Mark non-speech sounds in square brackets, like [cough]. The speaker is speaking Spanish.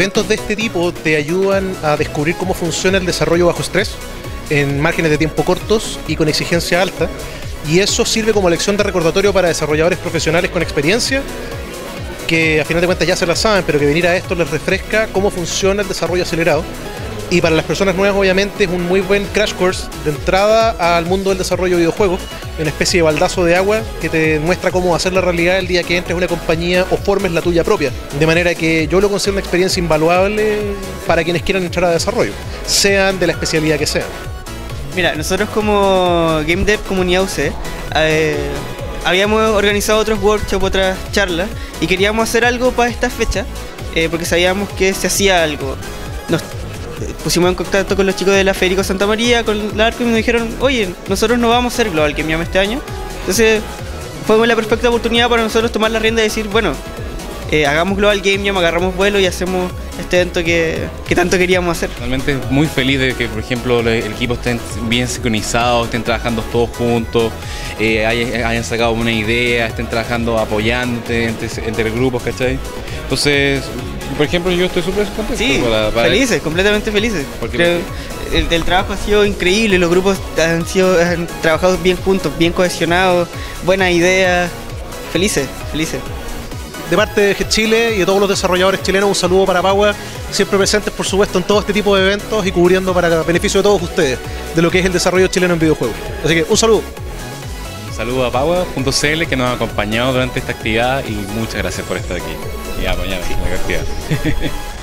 eventos de este tipo te ayudan a descubrir cómo funciona el desarrollo bajo estrés, en márgenes de tiempo cortos y con exigencia alta. Y eso sirve como lección de recordatorio para desarrolladores profesionales con experiencia que a final de cuentas ya se la saben, pero que venir a esto les refresca cómo funciona el desarrollo acelerado. Y para las personas nuevas, obviamente, es un muy buen crash course de entrada al mundo del desarrollo de videojuegos, una especie de baldazo de agua que te muestra cómo hacer la realidad el día que entres a una compañía o formes la tuya propia. De manera que yo lo considero una experiencia invaluable para quienes quieran entrar a desarrollo, sean de la especialidad que sean. Mira, nosotros como Game Dev Comunidad UC eh, habíamos organizado otros workshops, otras charlas y queríamos hacer algo para esta fecha eh, porque sabíamos que se hacía algo. Pusimos en contacto con los chicos de la Federico Santa María, con la ARCO y nos dijeron, oye, nosotros no vamos a ser Global Game Jam este año. Entonces fue la perfecta oportunidad para nosotros tomar la rienda y decir, bueno, eh, hagamos Global Game Jam, agarramos vuelo y hacemos este evento que, tanto queríamos hacer. Realmente muy feliz de que, por ejemplo, el equipo estén bien sincronizados, estén trabajando todos juntos, eh, hayan, sacado una idea, estén trabajando apoyándote entre, entre grupos, ¿cachai? Entonces, por ejemplo, yo estoy súper contento. Sí, felices, completamente felices. Porque el, trabajo ha sido increíble, los grupos han, sido, han trabajado bien juntos, bien cohesionados, buenas ideas, felices, felices de parte de Chile y de todos los desarrolladores chilenos, un saludo para Pagua, siempre presentes por supuesto en todo este tipo de eventos y cubriendo para beneficio de todos ustedes de lo que es el desarrollo chileno en videojuegos. Así que un saludo. Un saludo a Pagua.cl que nos ha acompañado durante esta actividad y muchas gracias por estar aquí y apoyar en la actividad. [laughs]